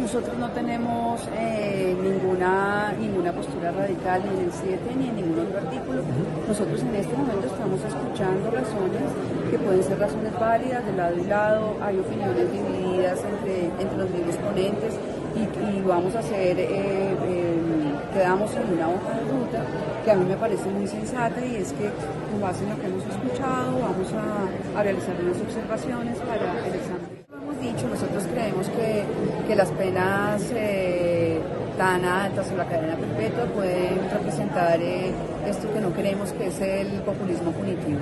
Nosotros no tenemos eh, ninguna, ninguna postura radical ni en el 7 ni en ningún otro artículo. Nosotros en este momento estamos escuchando razones que pueden ser razones válidas de lado y lado. Hay opiniones divididas entre, entre los mismos ponentes y, vamos a hacer, eh, eh, quedamos en una hoja de ruta que a mí me parece muy sensata y es que con base en lo que hemos escuchado vamos a, realizar unas observaciones para el examen que, las penas eh, tan altas o la cadena perpetua pueden representar eh, esto que no queremos, que es el populismo punitivo.